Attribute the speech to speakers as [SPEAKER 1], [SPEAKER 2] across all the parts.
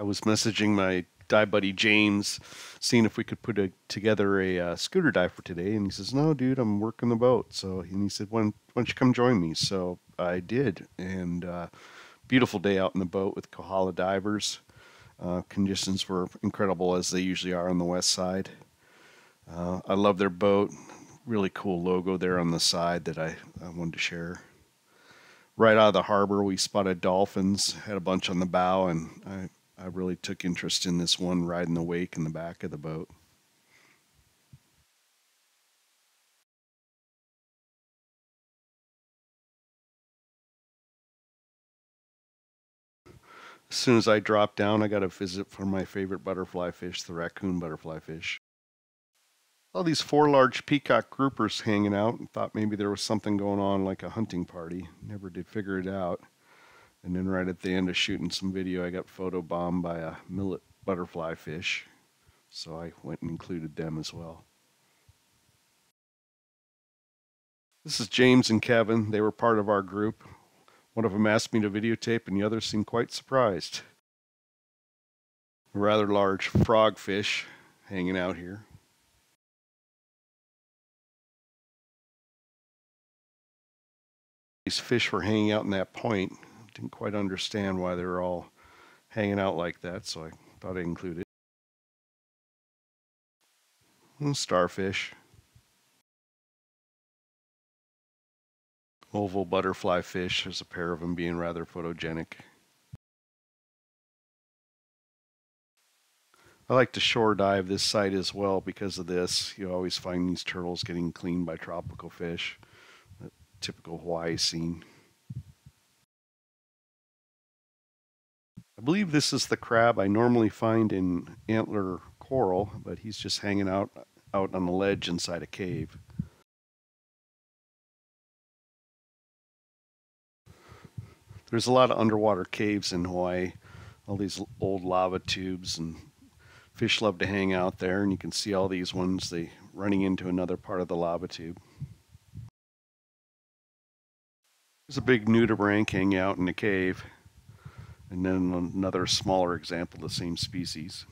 [SPEAKER 1] I was messaging my dive buddy James, seeing if we could put a, together a uh, scooter dive for today, and he says, "No, dude, I'm working the boat." So and he said, "Why, why don't you come join me?" So I did, and uh, beautiful day out in the boat with Kohala divers. Uh, conditions were incredible as they usually are on the west side. Uh, I love their boat. Really cool logo there on the side that I, I wanted to share. Right out of the harbor, we spotted dolphins, had a bunch on the bow, and I I really took interest in this one riding the wake in the back of the boat. As soon as I dropped down, I got a visit from my favorite butterfly fish, the raccoon butterfly fish. All these four large peacock groupers hanging out and thought maybe there was something going on like a hunting party. Never did figure it out. And then right at the end of shooting some video, I got photo bombed by a millet butterfly fish. So I went and included them as well. This is James and Kevin. They were part of our group. One of them asked me to videotape, and the other seemed quite surprised. A rather large frogfish hanging out here. These fish were hanging out in that point didn't quite understand why they were all hanging out like that, so I thought I'd include it. And starfish. Oval butterfly fish. There's a pair of them being rather photogenic. I like to shore dive this site as well because of this. You always find these turtles getting cleaned by tropical fish. Typical Hawaii scene. I believe this is the crab I normally find in antler coral, but he's just hanging out out on a ledge inside a cave. There's a lot of underwater caves in Hawaii, all these old lava tubes and fish love to hang out there and you can see all these ones they running into another part of the lava tube. There's a big nudibranch hanging out in a cave and then another smaller example the same species.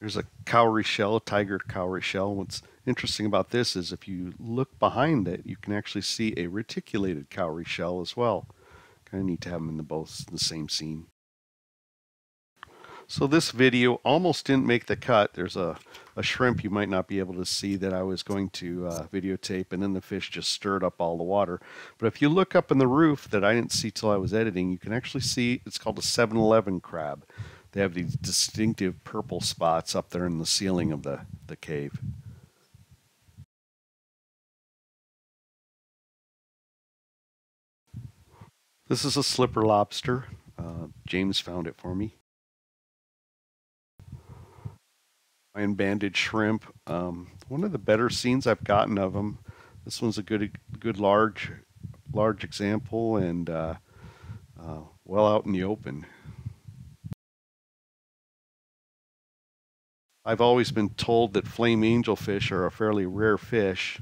[SPEAKER 1] There's a cowrie shell, a tiger cowrie shell. What's interesting about this is if you look behind it, you can actually see a reticulated cowrie shell as well. Kind of neat to have them in the both the same scene. So this video almost didn't make the cut. There's a, a shrimp you might not be able to see that I was going to uh, videotape and then the fish just stirred up all the water. But if you look up in the roof that I didn't see till I was editing, you can actually see it's called a 7-Eleven crab. They have these distinctive purple spots up there in the ceiling of the, the cave. This is a slipper lobster. Uh, James found it for me. And banded shrimp. Um, one of the better scenes I've gotten of them. This one's a good, good large, large example, and uh, uh, well out in the open. I've always been told that flame angelfish are a fairly rare fish.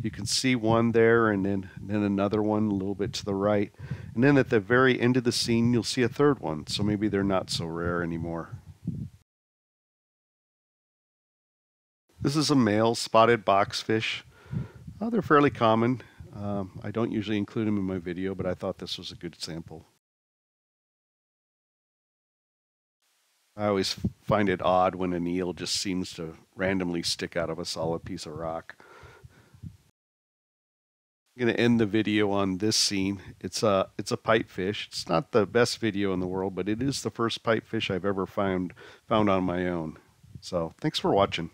[SPEAKER 1] You can see one there, and then and then another one a little bit to the right, and then at the very end of the scene, you'll see a third one. So maybe they're not so rare anymore. This is a male spotted boxfish. Uh, they're fairly common. Um, I don't usually include them in my video, but I thought this was a good sample. I always find it odd when an eel just seems to randomly stick out of a solid piece of rock. I'm going to end the video on this scene. It's a it's a pipefish. It's not the best video in the world, but it is the first pipefish I've ever found found on my own. So thanks for watching.